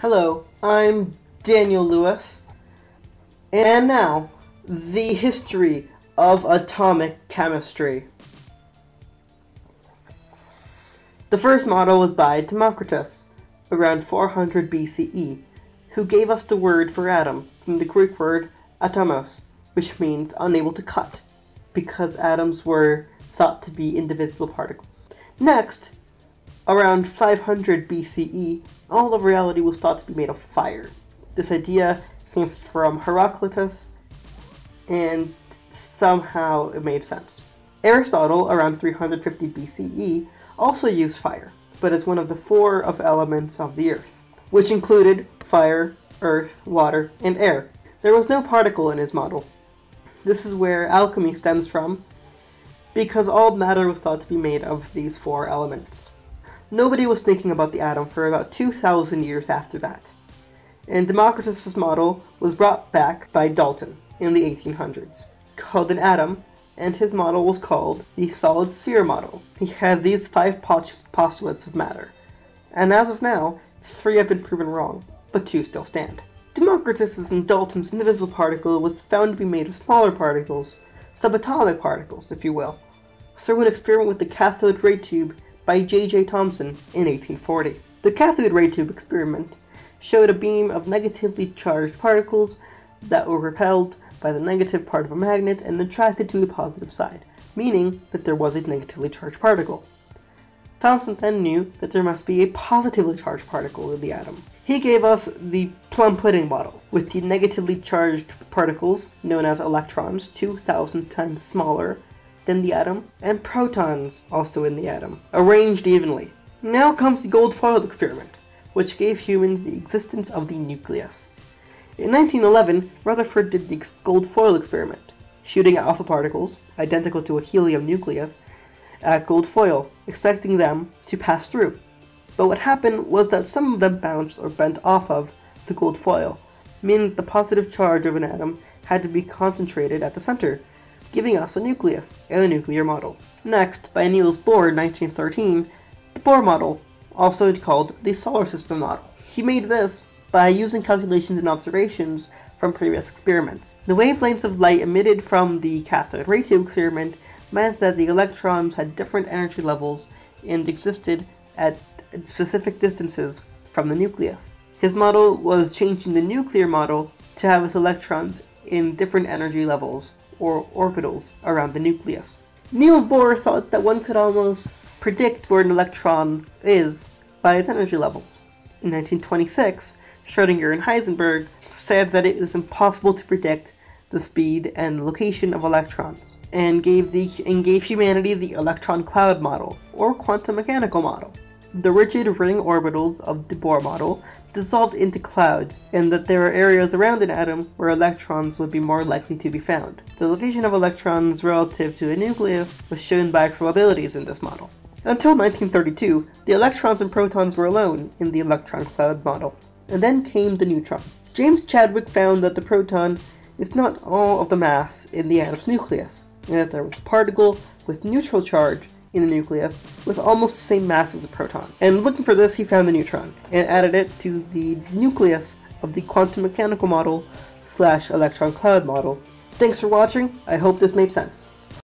Hello, I'm Daniel Lewis, and now the history of atomic chemistry. The first model was by Democritus, around 400 BCE, who gave us the word for atom from the Greek word atomos, which means unable to cut, because atoms were thought to be indivisible particles. Next, Around 500 BCE, all of reality was thought to be made of fire. This idea came from Heraclitus, and somehow it made sense. Aristotle, around 350 BCE, also used fire, but as one of the four of elements of the earth, which included fire, earth, water, and air. There was no particle in his model. This is where alchemy stems from, because all matter was thought to be made of these four elements. Nobody was thinking about the atom for about 2,000 years after that. And Democritus' model was brought back by Dalton in the 1800s, called an atom, and his model was called the solid sphere model. He had these five postulates of matter, and as of now, three have been proven wrong, but two still stand. Democritus' and Dalton's indivisible particle was found to be made of smaller particles, subatomic particles, if you will, through an experiment with the cathode ray tube by J.J. Thomson in 1840. The cathode ray tube experiment showed a beam of negatively charged particles that were repelled by the negative part of a magnet and attracted to the positive side, meaning that there was a negatively charged particle. Thomson then knew that there must be a positively charged particle in the atom. He gave us the plum pudding model, with the negatively charged particles, known as electrons, 2,000 times smaller than the atom, and protons also in the atom, arranged evenly. Now comes the gold foil experiment, which gave humans the existence of the nucleus. In 1911, Rutherford did the gold foil experiment, shooting alpha particles, identical to a helium nucleus, at gold foil, expecting them to pass through. But what happened was that some of them bounced or bent off of the gold foil, meaning the positive charge of an atom had to be concentrated at the center, giving us a nucleus and a nuclear model. Next, by Niels Bohr in 1913, the Bohr model, also called the solar system model. He made this by using calculations and observations from previous experiments. The wavelengths of light emitted from the cathode ray tube experiment meant that the electrons had different energy levels and existed at specific distances from the nucleus. His model was changing the nuclear model to have its electrons in different energy levels or orbitals around the nucleus. Niels Bohr thought that one could almost predict where an electron is by its energy levels. In 1926, Schrödinger and Heisenberg said that it is impossible to predict the speed and location of electrons, and gave the and gave humanity the electron cloud model or quantum mechanical model. The rigid ring orbitals of the Bohr model dissolved into clouds, and that there are areas around an atom where electrons would be more likely to be found. The location of electrons relative to a nucleus was shown by probabilities in this model. Until 1932, the electrons and protons were alone in the electron cloud model, and then came the neutron. James Chadwick found that the proton is not all of the mass in the atom's nucleus, and that there was a particle with neutral charge in the nucleus with almost the same mass as a proton. And looking for this, he found the neutron and added it to the nucleus of the quantum mechanical model slash electron cloud model. Thanks for watching. I hope this made sense.